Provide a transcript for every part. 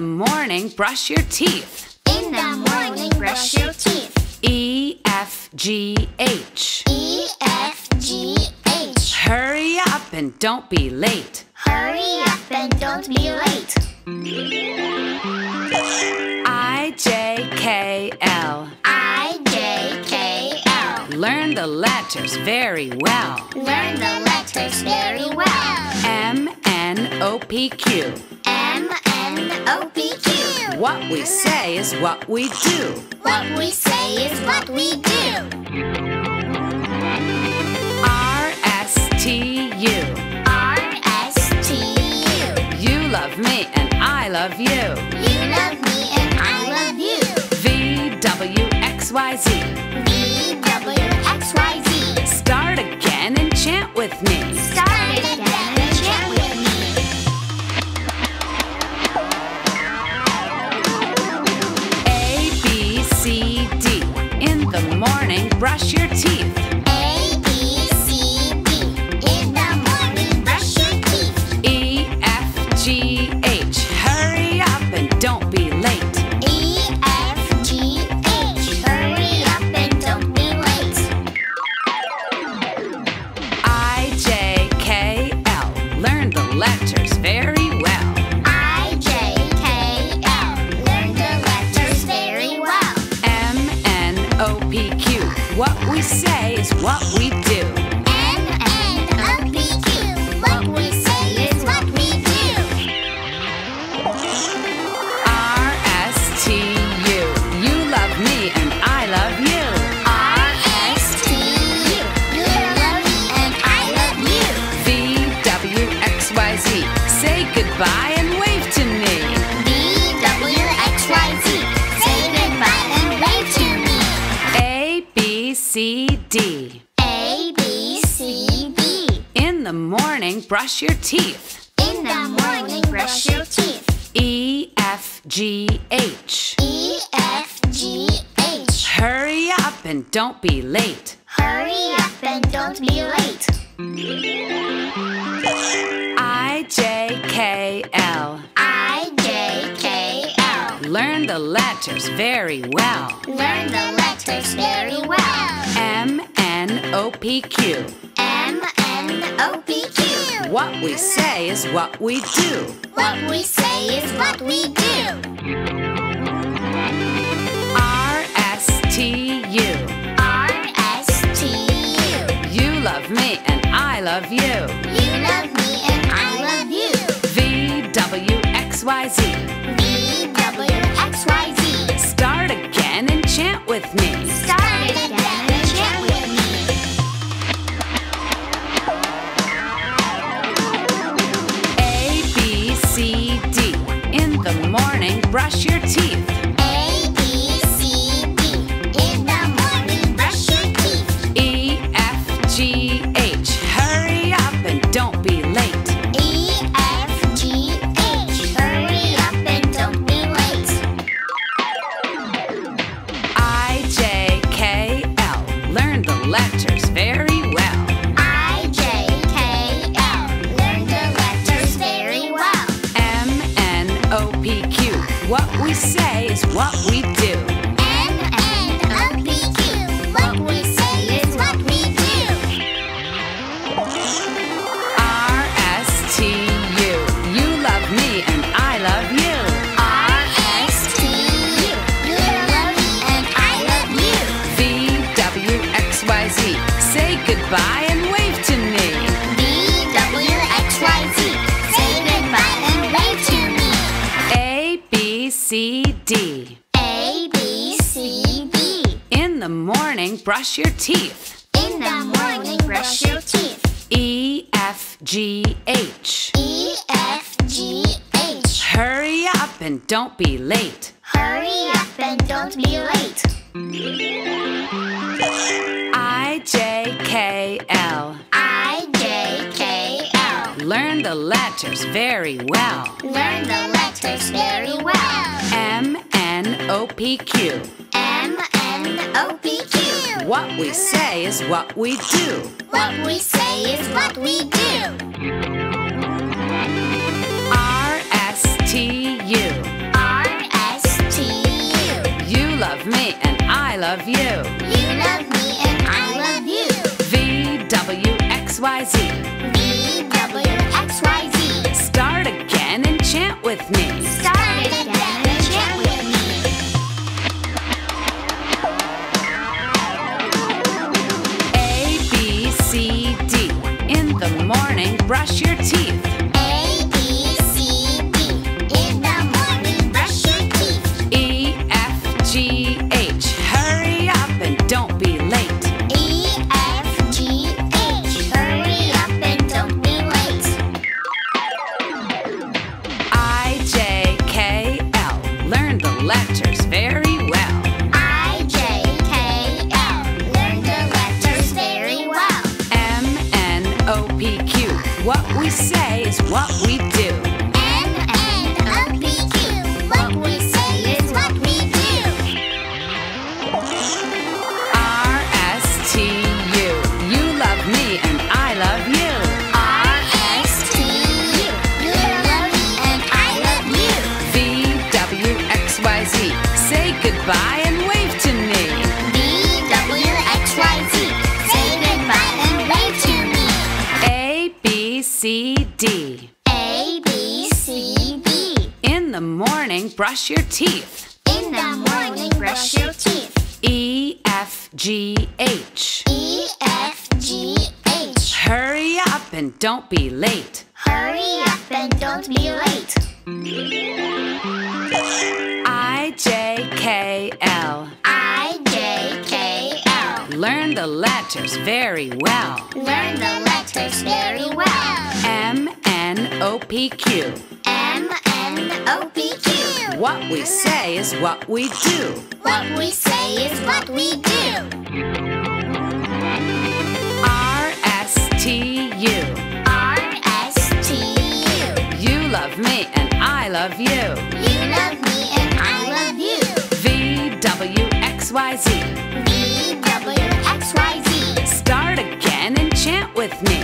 the morning, brush your teeth. In the morning, brush your teeth. E F G H. E F G H. Hurry up and don't be late. Hurry up and don't be late. I J K L. I J K L. Learn the letters very well. Learn the letters very well. M N O P Q. What we say is what we do. What we say is what we do. R-S-T-U. R-S-T-U. You love me and I love you. You love me and I love you. V-W-X-Y-Z. V-W-X-Y-Z. Start again and chant with me. Start again. morning, brush your teeth. What we say is what we do. brush your teeth. In the morning, brush your teeth. E F G H. E F G H. Hurry up and don't be late. Hurry up and don't be late. I J K L. I J K L. Learn the letters very well. Learn the letters very well. M N O P Q say is what we do. What we say is what we do. R-S-T-U. R-S-T-U. You love me and I love you. You love me and I love you. V-W-X-Y-Z. brush your teeth. morning, brush your teeth. XYZ. B W X Y Z. Start again and chant with me.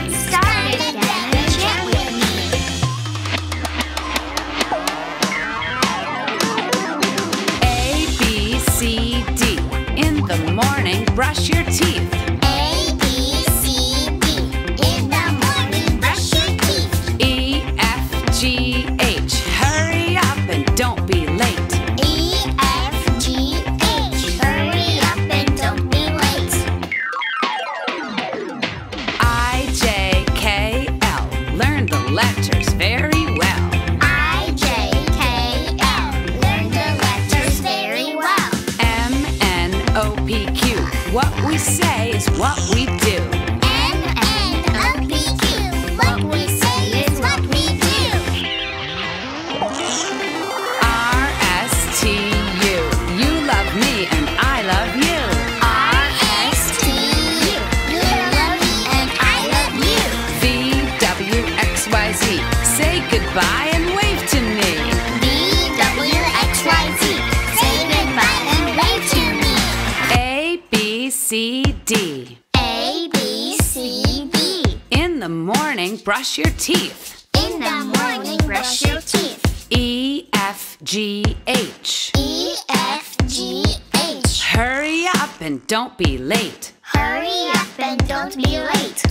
your teeth. In the morning, brush your teeth. E F G H. E F G H. Hurry up and don't be late. Hurry up and don't be late.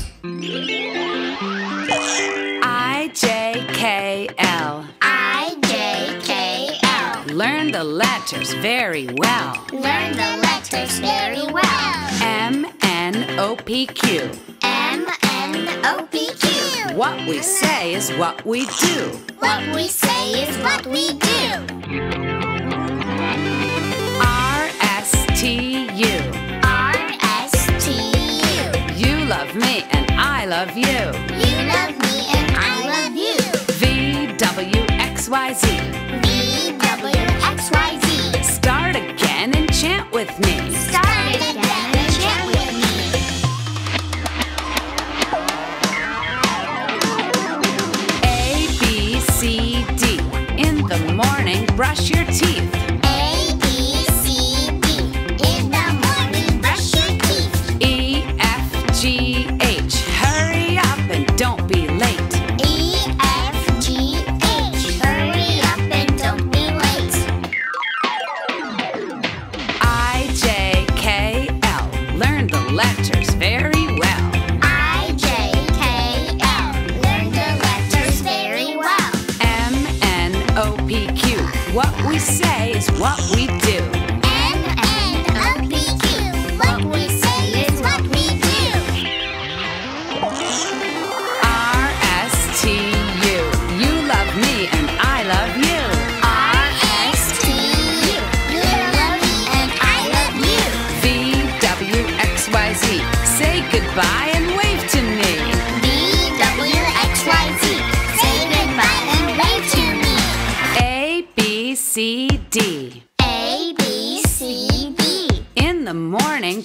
I J K L. I J K L. Learn the letters very well. Learn the letters very well. M N O P Q. M N O P Q. What we say is what we do. What we say is what we do. R-S-T-U. R-S-T-U. You love me and I love you. You love me and I love you. V-W-X-Y-Z. V-W-X-Y-Z. Start again and chant with me. Start again. morning, brush your teeth.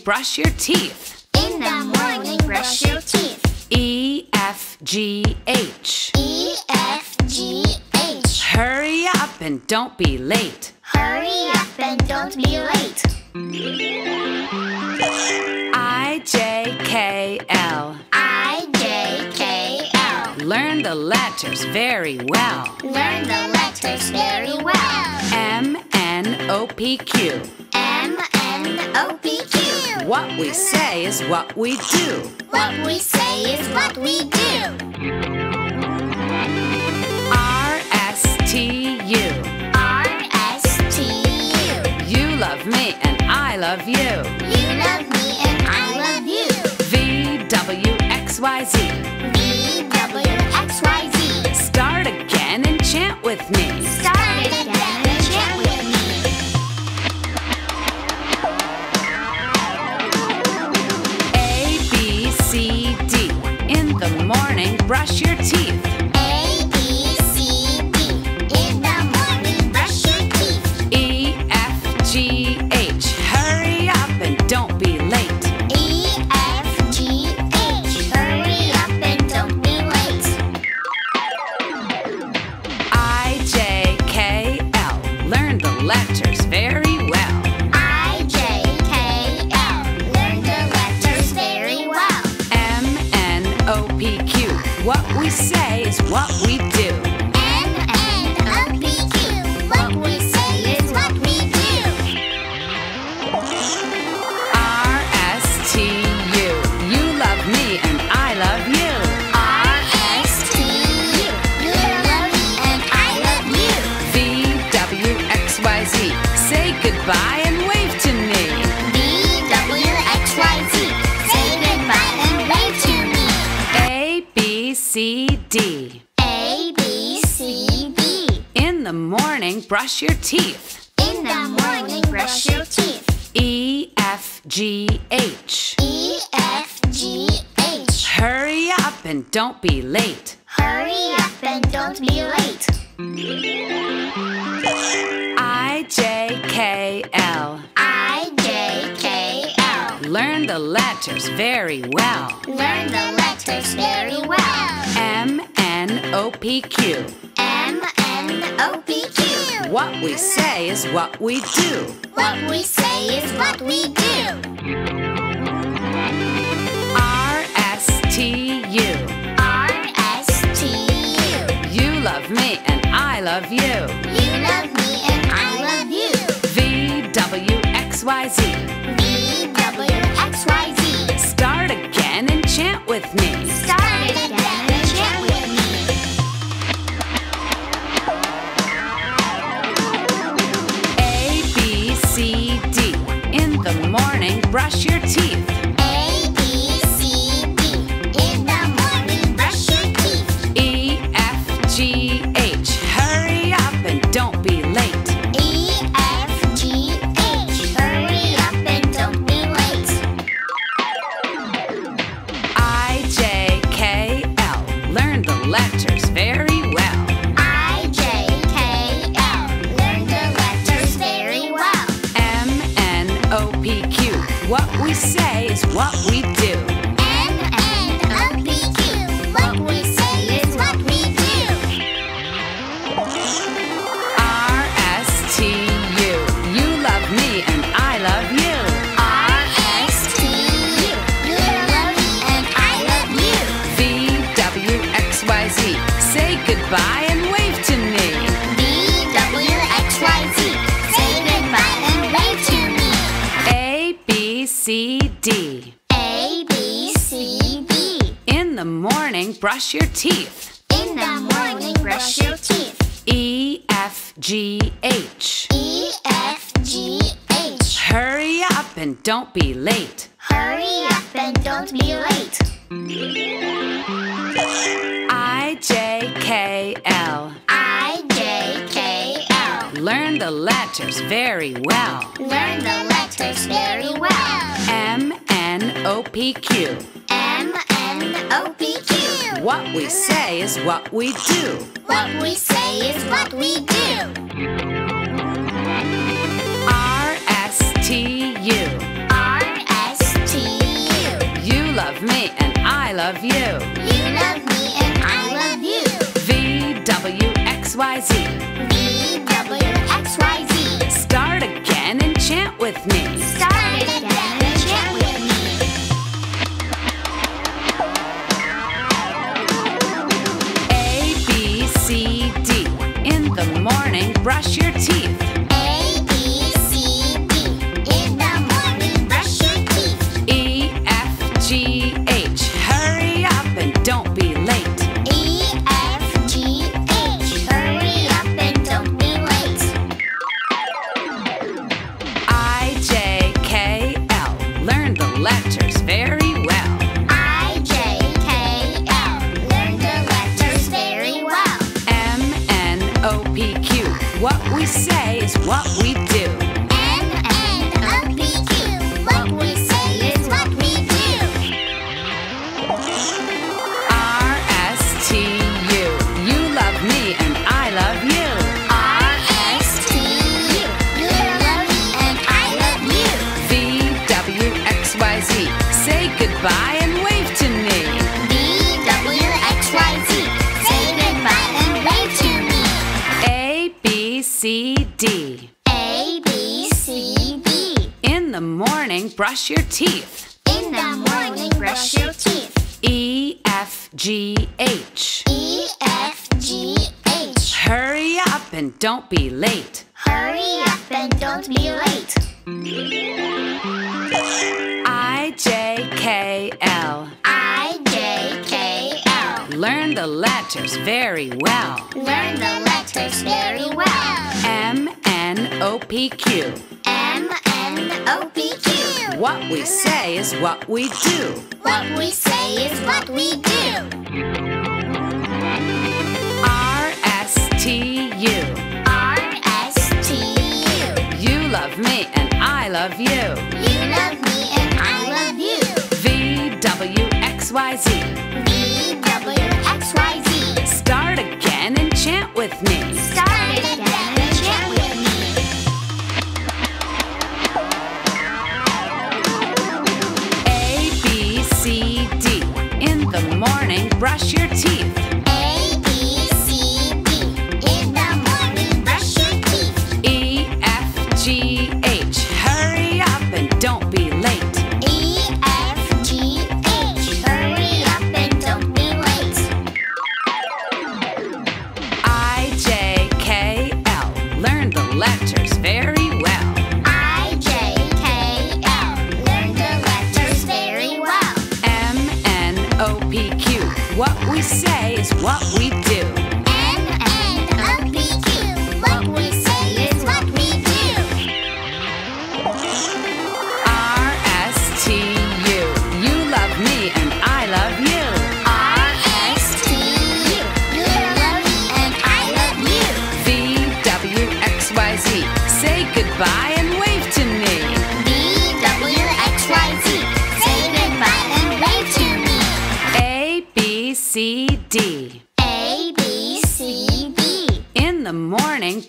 Brush your teeth. In the morning, brush your teeth. E F G H. E F G H. Hurry up and don't be late. Hurry up and don't be late. I J K L. I J K L. Learn the letters very well. Learn the letters very well. M N O P Q. M N O P Q. What we say is what we do. What we say is what we do. R S T U. R S T U. You love me and I love you. You love me and I love you. V W X Y Z. V W X Y Z. Start again and chant with me. Start again morning, brush your teeth. In the morning, brush your teeth. In the morning, brush your teeth. E F G H. E F G H. Hurry up and don't be late. Hurry up and don't be late. I J K L. I J K L. Learn the letters very well. Learn the letters very well. M N O P Q. M N O P Q. What we say is what we do. What we say is what we do. R S T U. R S T U. You love me and I love you. You love me and I love you. V W X Y Z. V W X Y Z. Start again and chant with me. Start again brush your teeth. Brush your teeth. In the morning, brush your teeth. E F G H. E F G H. Hurry up and don't be late. Hurry up and don't be late. I J K L. I J K L. Learn the letters very well. Learn the letters very well. M N O P Q. M N O P Q. What we say is what we do. What we say is what we do. R S T U. R S love me and I love you. You love me and I love you. V W X Y Z. V W X Y Z. Start again and chant with me. Start again the morning, brush your teeth. Brush your teeth. In the morning, brush your teeth. E F G H. E F G H. Hurry up and don't be late. Hurry up and don't be late. I J K L. I J K L. Learn the letters very well. Learn the letters very well. M N O P Q. M N O P Q. What we say is what we do. What we say is what we do. R S T U. R S T U. You love me and I love you. You love me and I love you. V W X Y Z. V W X Y Z. Start again and chant with me. Start again morning, brush your teeth. A B C D. In the morning, brush your teeth. E F G H. Hurry up and don't be late. E F G H. Hurry up and don't be late. I J K L. Learn the letters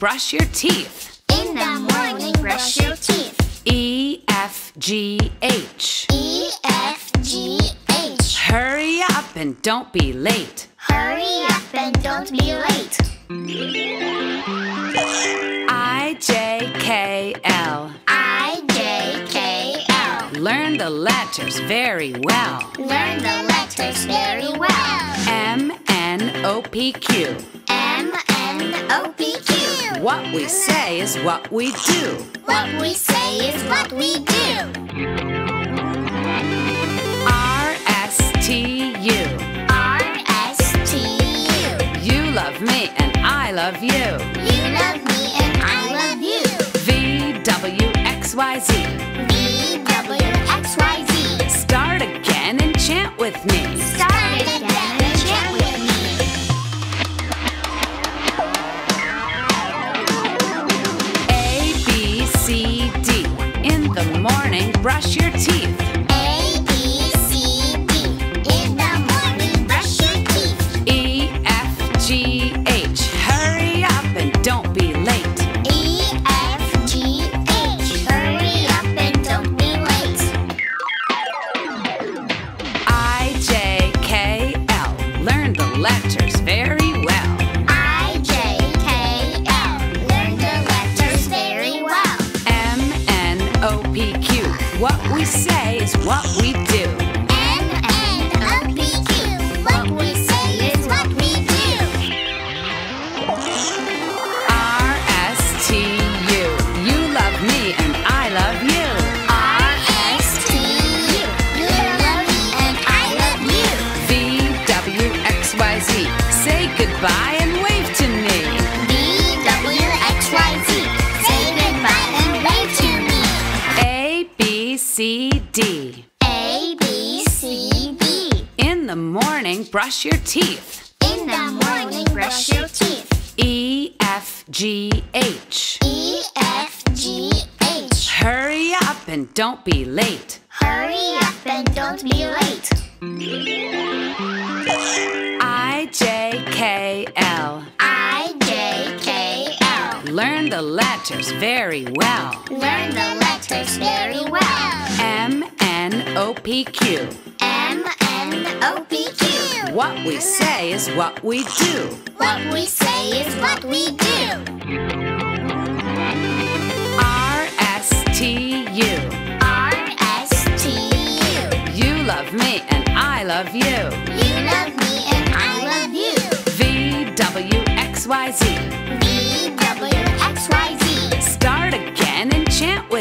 brush your teeth. In the morning, brush your teeth. E F G H. E F G H. Hurry up and don't be late. Hurry up and don't be late. I J K L. I J K L. Learn the letters very well. Learn the letters very well. M N O P Q. M N O P Q. What we say is what we do. What we say is what we do. R S T U. R S T U. You love me and I love you. You love me and I love you. V W X Y Z. V W X Y Z. Start again and chant with me. Start again morning, brush your teeth.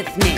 with me.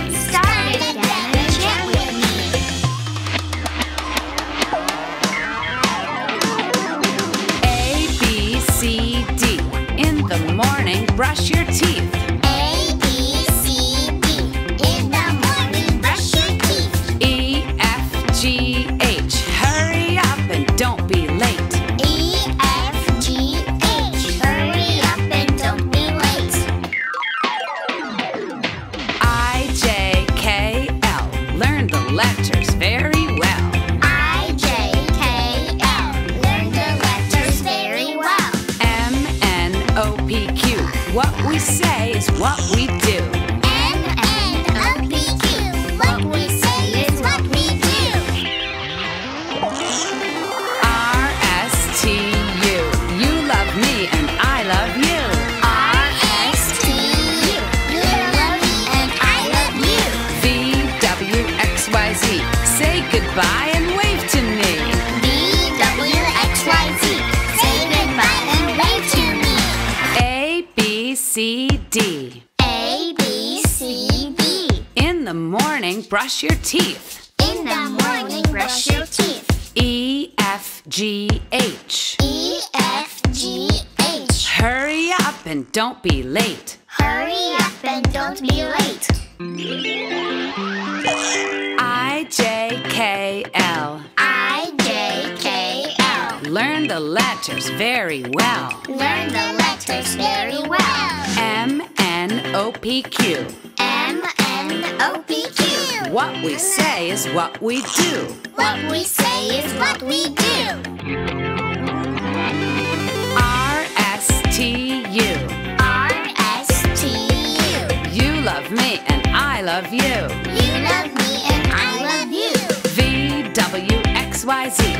love you. You love me and I love you. V W X Y Z.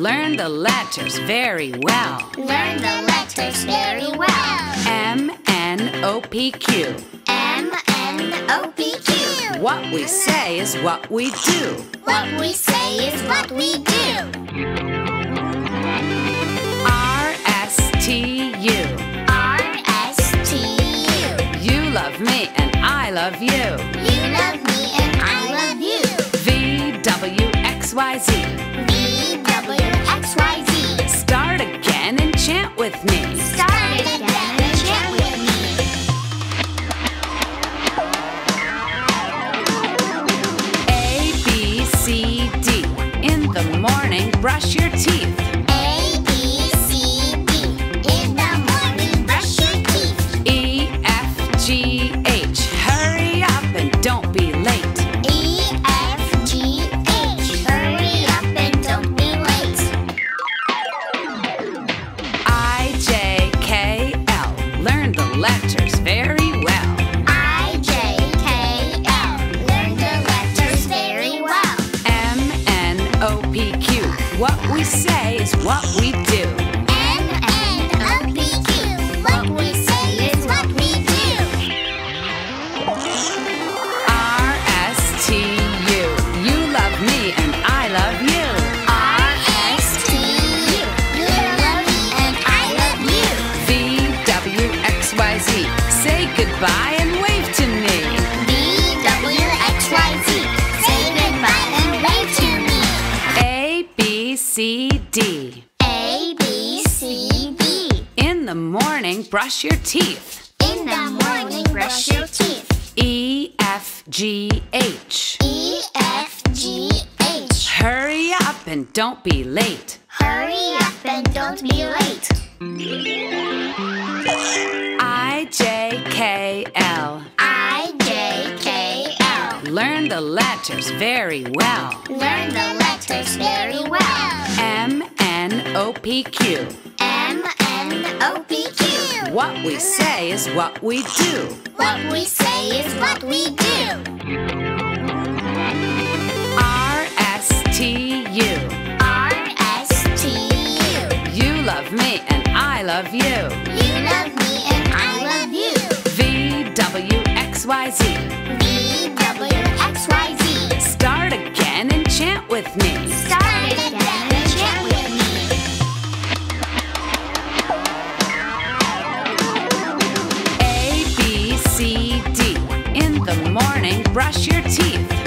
Learn the letters very well. Learn the letters very well. M N O P Q. M N O P Q. What we say is what we do. What we say is what we do. R S T U. R S T U. You love me and I love you. You love me and I love you. V W X Y Z. V W X Y Z. Start again and chant with me. Start again and chant with me. A B C D. In the morning, brush your teeth. Brush your teeth. In the morning, brush your teeth. E F G H. E F G H. Hurry up and don't be late. Hurry up and don't be late. I J K L. I J K L. Learn the letters very well. Learn the letters very well. M N O P Q. M N O P Q. What we say is what we do. What we say is what we do. R S T U. R S T U. You love me and I love you. You love me and I love you. V W X Y Z. V W X Y Z. Start again and chant with me. Start again morning, brush your teeth.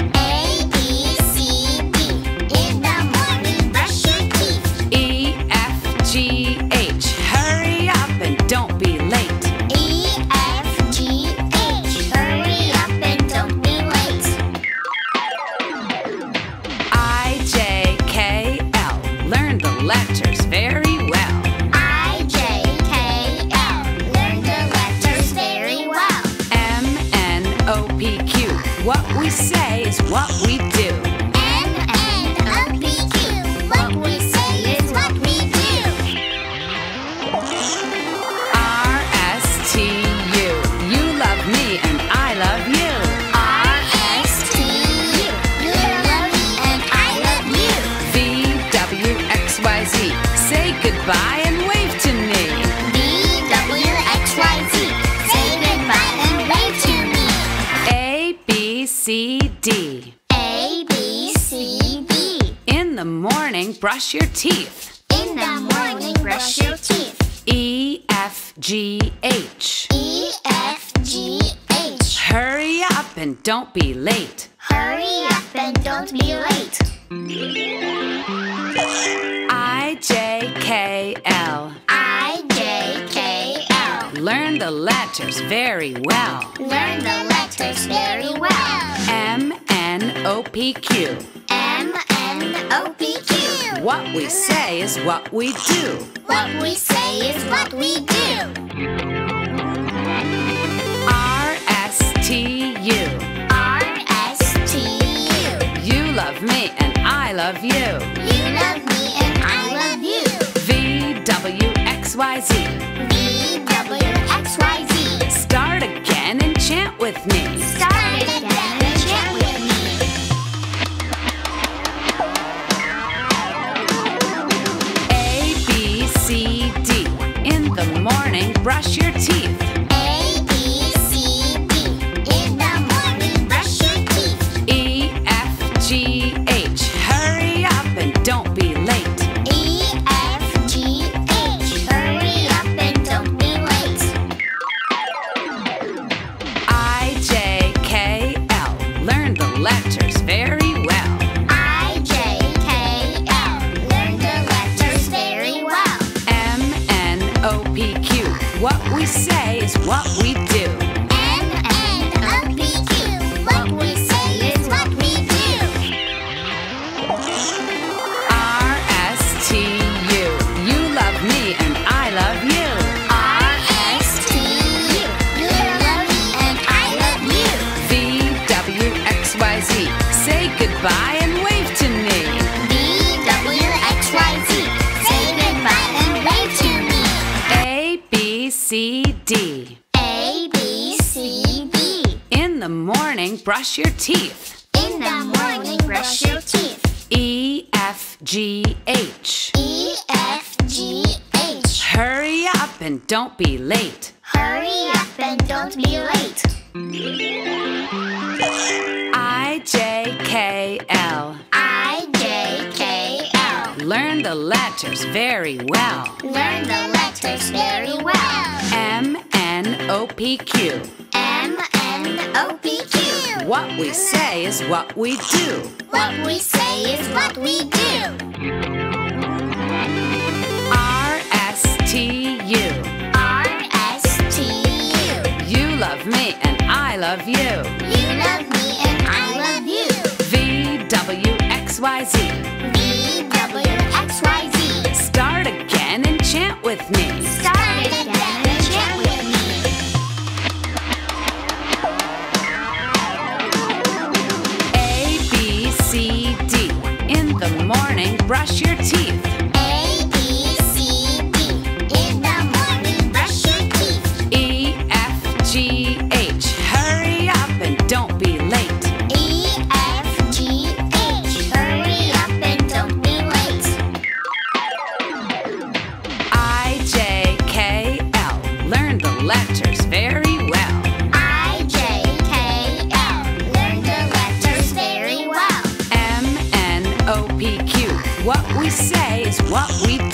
Morning, brush your teeth. In the morning, brush your teeth. E F G H. E F G H. Hurry up and don't be late. Hurry up and don't be late. I J K L. I J K L. Learn the letters very well. Learn the letters very well. M N O P Q. M N O P Q. What we say is what we do. What we say is what we do. R S T U. R S T U. You love me and I love you. You love me and I love you. V W X Y Z. V W X Y Z. Start again and chant with me. Start again morning, brush your teeth. Brush your teeth. In the morning, brush your teeth. E F G H. E F G H. Hurry up and don't be late. Hurry up and don't be late. I J K L. I J K L. Learn the letters very well. Learn the letters very well. M N O P Q. M N O P Q. What we say is what we do. What we say is what we do. R S T U. R S T U. You love me and I love you. You love me and I love you. V W X Y Z. V W X Y Z. Start again and chant with me. Start again brush your teeth. What we say is what we do.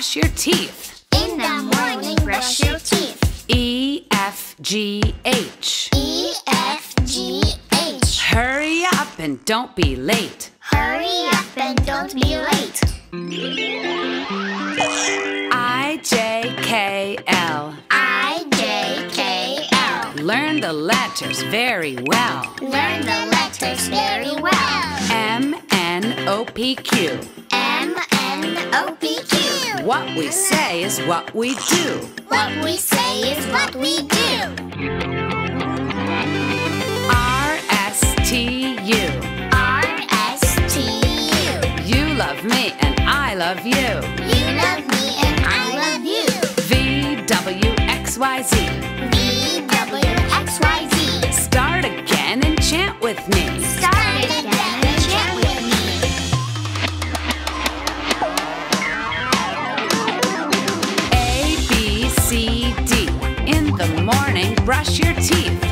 Brush your teeth. In the morning, brush your teeth. E F G H. E F G H. Hurry up and don't be late. Hurry up and don't be late. I J K L. I J K L. Learn the letters very well. Learn the letters very well. M N O P Q. M N O P Q. What we say is what we do. What we say is what we do. R S T U. R S T U. You love me and I love you. You love me and I love you. V W X Y Z. V W X Y Z. Start again and chant with me. Start again morning, brush your teeth.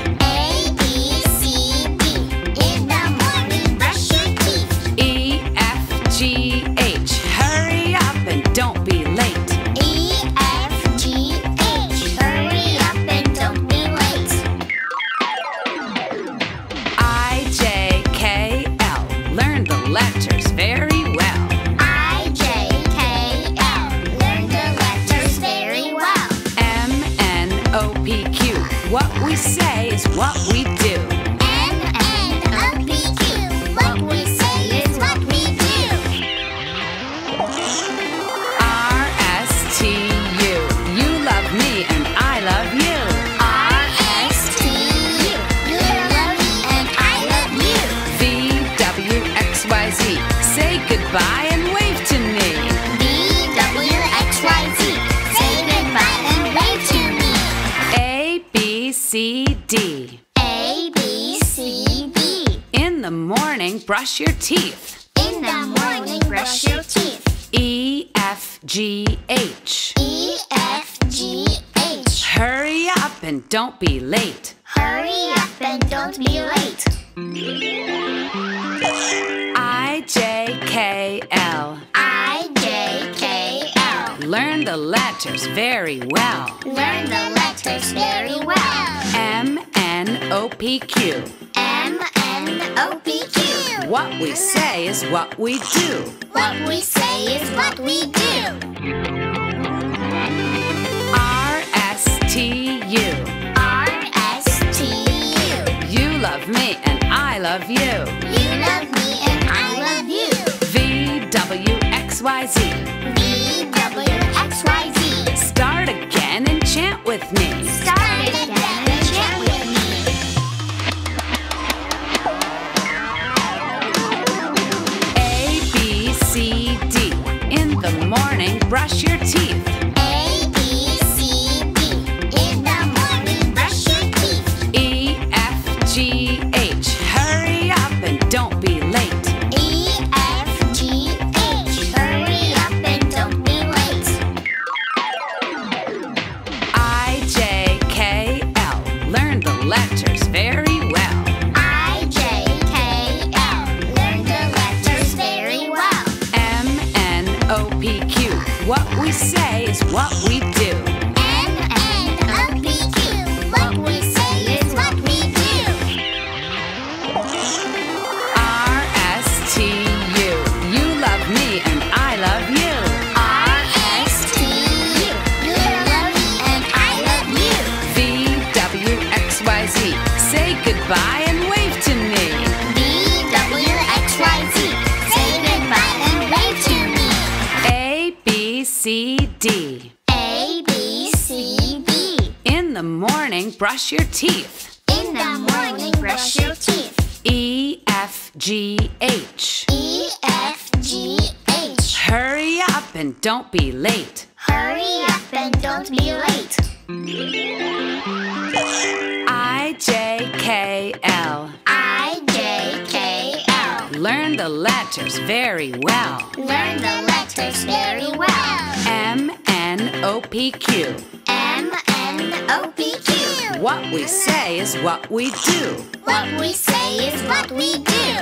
Brush your teeth. In the morning, brush your teeth. E F G, H. E F G H. Hurry up and don't be late. Hurry up and don't be late. I, J, K, L. I J K L. Learn the letters very well. Learn the letters very well. M, N, O, P, Q. M N O P Q. What we say is what we do. What we say is what we do. R, S, T, U. R S T U. You love me and I love you. You love me and I love you. V, W, X, Y, Z. V W X Y Z. Start again and chant with me. Start again brush your teeth. What we do. What we say is what we do.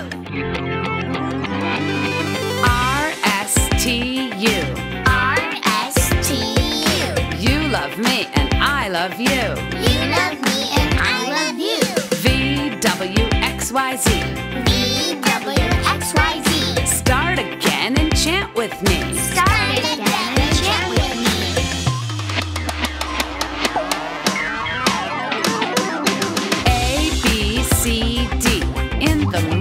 R, S, T, U. R S T U. You love me and I love you. You love me and I love you. V, W, X, Y, Z. V W X Y Z. Start again and chant with me. Start again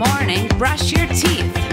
morning, brush your teeth.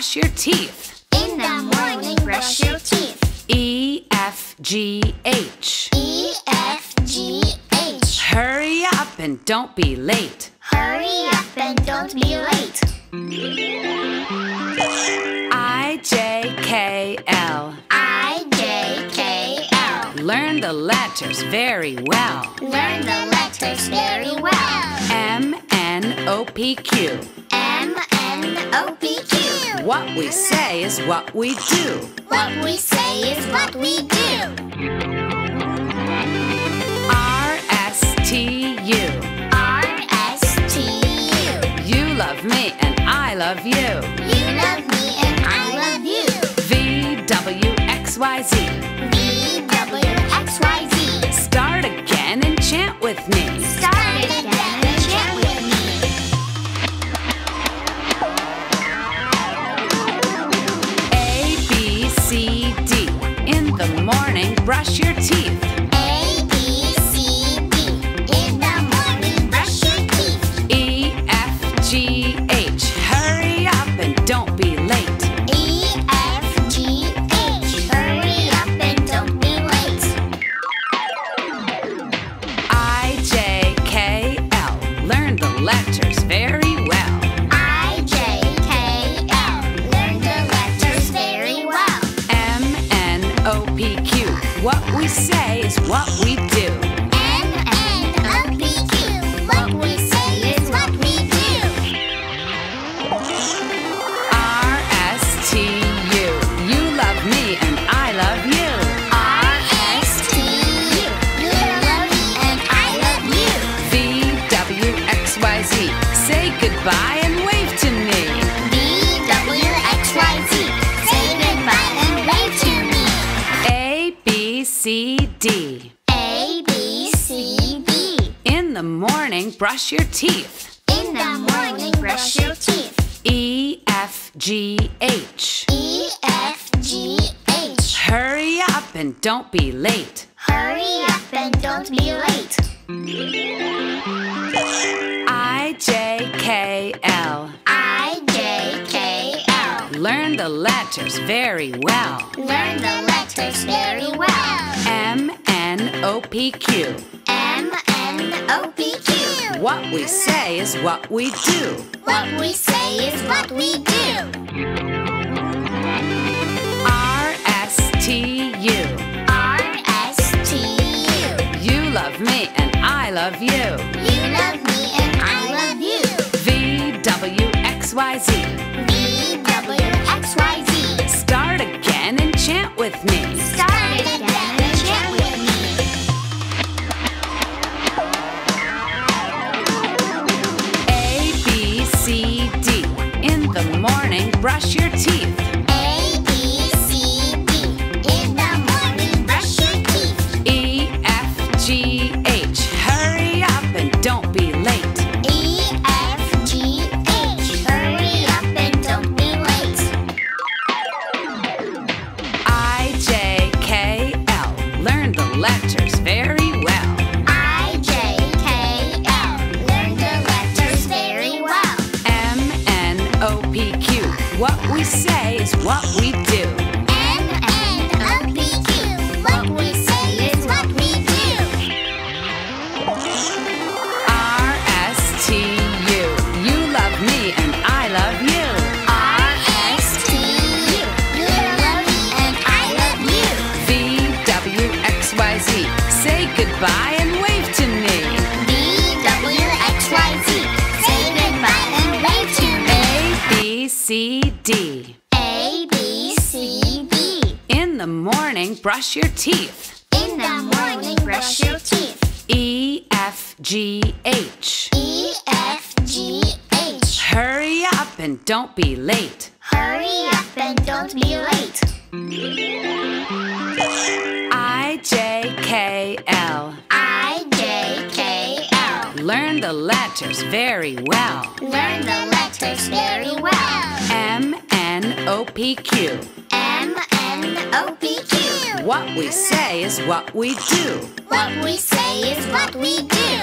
Brush your teeth. In the morning, brush your teeth. E, F, G, H. E F G H. Hurry up and don't be late. Hurry up and don't be late. I, J, K, L. I J K L. Learn the letters very well. Learn the letters very well. M, N, O, P, Q. M N O P Q. What we say is what we do. What we say is what we do. R-S-T-U. R-S-T-U. You love me and I love you. You love me and I love you. V-W-X-Y-Z. V-W-X-Y-Z. Start again and chant with me. Brush your teeth. Brush your teeth. In the morning, brush your teeth. E, F, G, H. E F G H. Hurry up and don't be late. Hurry up and don't be late. I, J, K, L. I J K L. Learn the letters very well. Learn the letters very well. M, N, O, P, Q. M N O P Q. What we say is what we do. What we say is what we do. R, S, T, U. R S T U. You love me and I love you. You love me and I love you. V, W, X, Y, Z. V W X Y Z. Start again and chant with me. Brush your teeth. The morning, brush your teeth. In the morning, brush your teeth. E, F, G, H. E F G H. Hurry up and don't be late. Hurry up and don't be late. I, J, K, L. I J K L. Learn the letters very well. Learn the letters very well. M, N, O, P, Q. M N O P Q. What we say is what we do. What we say is what we do.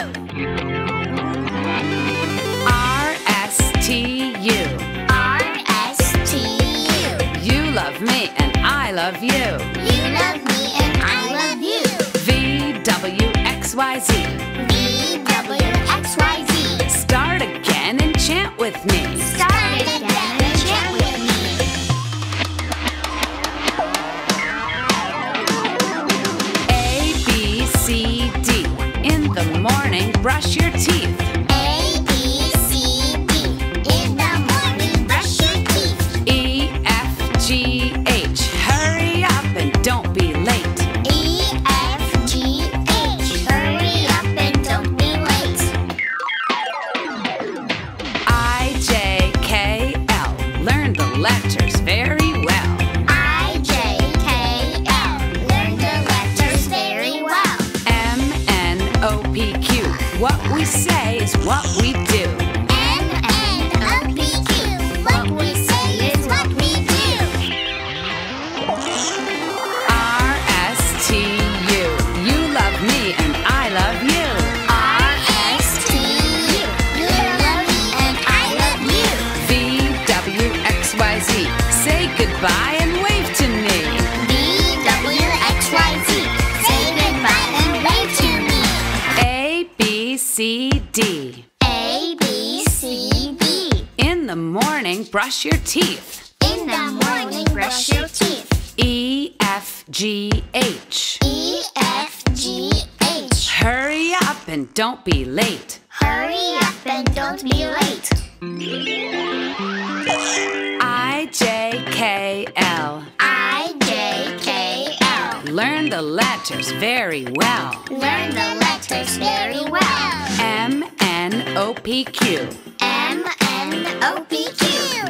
R, S, T, U. R S T U. You love me and I love you. You love me and I love you. V, W, X, Y, Z. V W X Y Z. Start again and chant with me. Start again morning, brush your teeth. Morning, brush your teeth. In the morning, brush your teeth. E F G H. E F G H. Hurry up and don't be late. Hurry up and don't be late. I J K L. I J K L. Learn the letters very well. Learn the letters very well. M N O P Q. M N O P Q.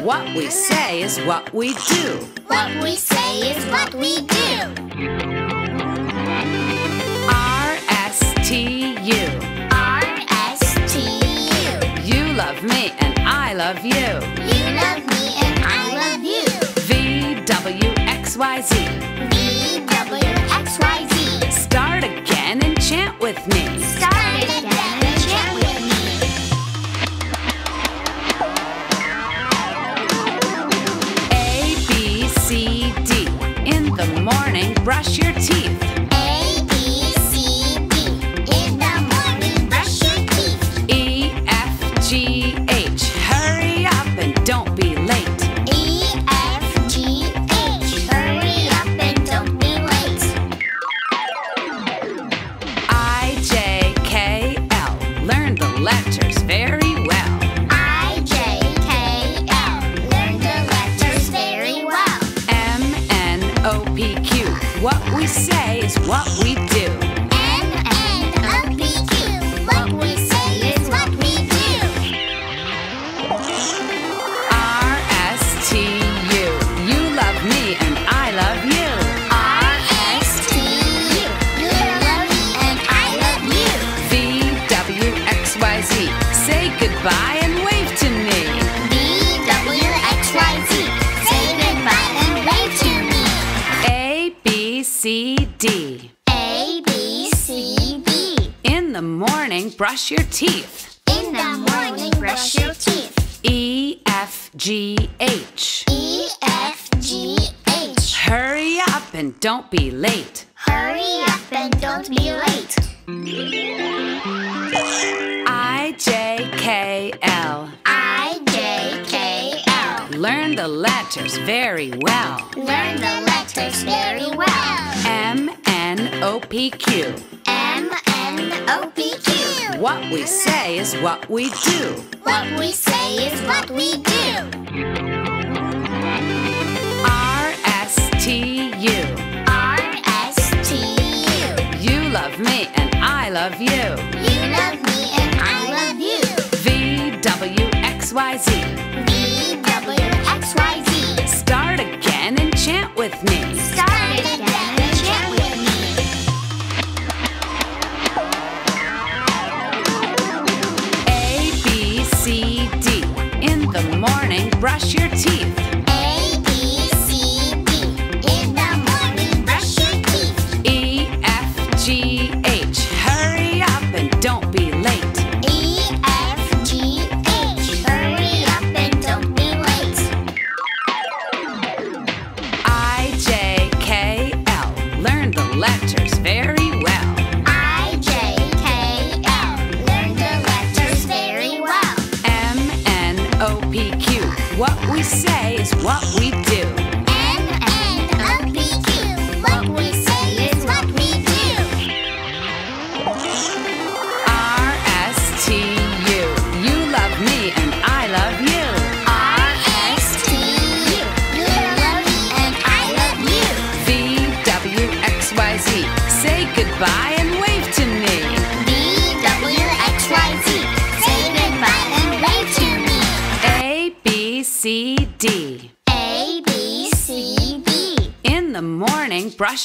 What we say is what we do. What we say is what we do. R S T U. R S T U. You love me and I love you. You love me and I love you. V W X Y Z. V W X Y Z. Start again and chant with me. Start again morning, brush your teeth. Say is what we do. Brush your teeth. In the morning, brush your teeth. E F G H. E F G H. Hurry up and don't be late. Hurry up and don't be late. I J K L. I J K L. Learn the letters very well. Learn the letters very well. M N O P Q. M N O P Q. What we say is what we do. What we say is what we do. R S T U. R S T U. You love me and I love you. You love me and I love you. V W X Y Z. V W X Y Z. Start again and chant with me. Start morning, brush your teeth.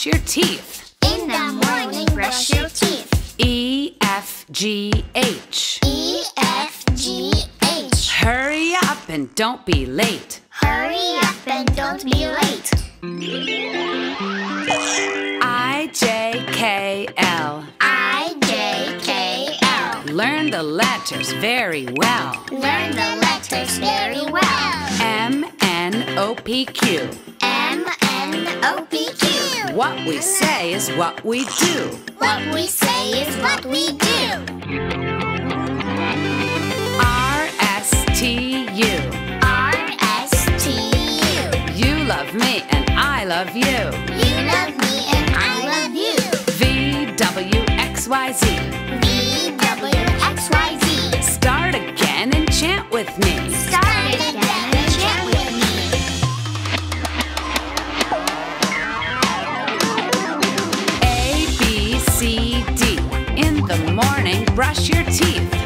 Brush your teeth. In the morning, brush your teeth. E F G H. E F G H. Hurry up and don't be late. Hurry up and don't be late. I J K L. I J K L. Learn the letters very well. Learn the letters very well. M N O P Q. M N O P Q. What we say is what we do. What we say is what we do. R-S-T-U. R-S-T-U. You love me and I love you. You love me and I love you. V-W-X-Y-Z. V-W-X-Y-Z. Start again and chant with me. Start again. morning, brush your teeth.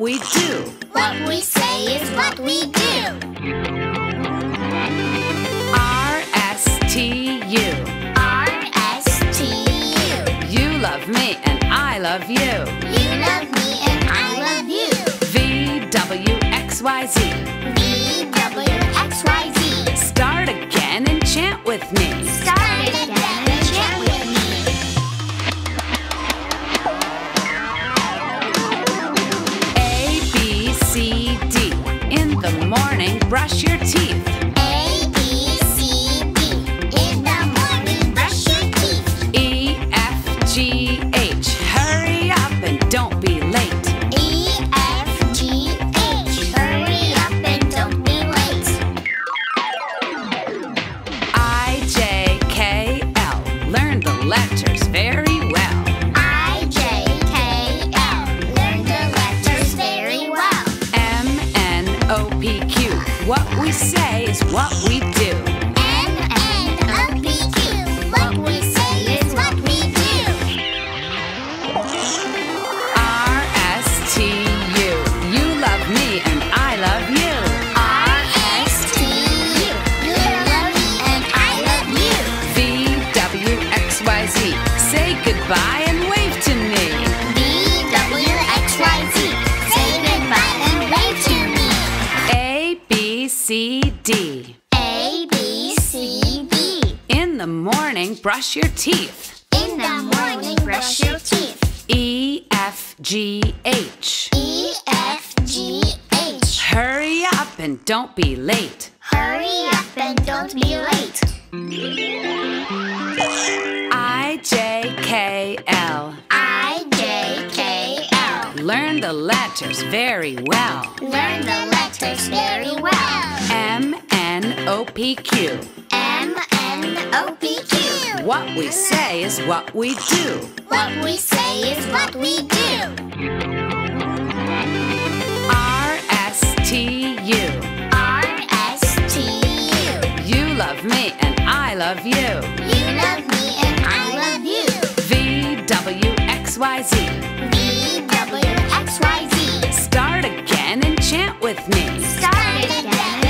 we do. What we say is what we do. R-S-T-U. R-S-T-U. You love me and I love you. You love me and I love you. V-W-X-Y-Z. V-W-X-Y-Z. Start again and chant with me. Start again. morning, brush your teeth. Brush your teeth. In the morning, brush your teeth. E F G H. E, F, G, H. Hurry up and don't be late. Hurry up and don't be late. I J K L. I, J, K, L. Learn the letters very well. Learn the letters very well. M N O P Q. M, N, O, P, Q. What we say is what we do. What we say is what we do. R S T U. R, S, T, U. You love me and I love you. You love me and I love you. V W X Y Z. V, W, X, Y, Z. Start again and chant with me. Start again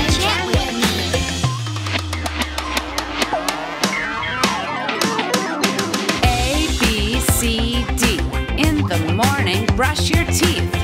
morning, brush your teeth.